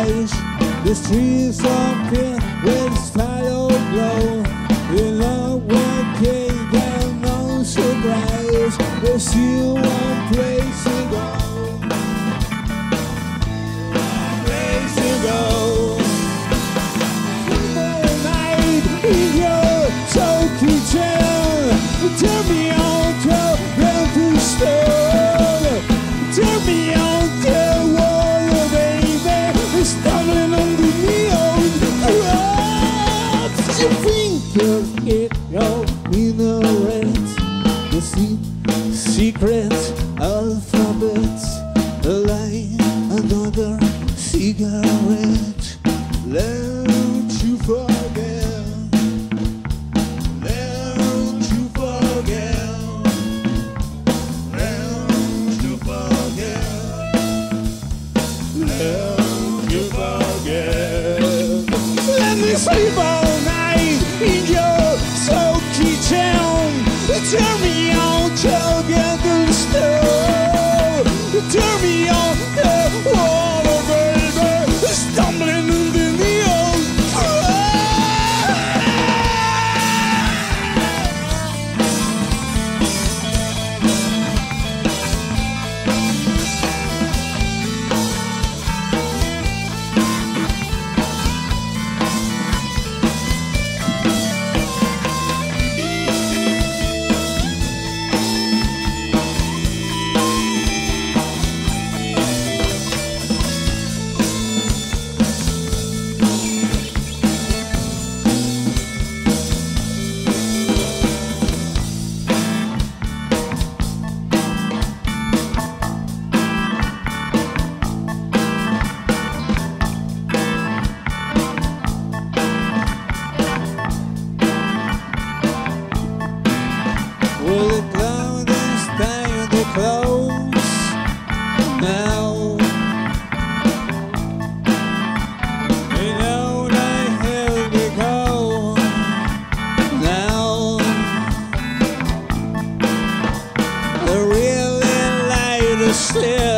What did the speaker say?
eyes. This tree is something with its sleep all night in your soul kitchen. Turn me on to get the stove. Turn me on Will stay the close now? Know they have now. The light is.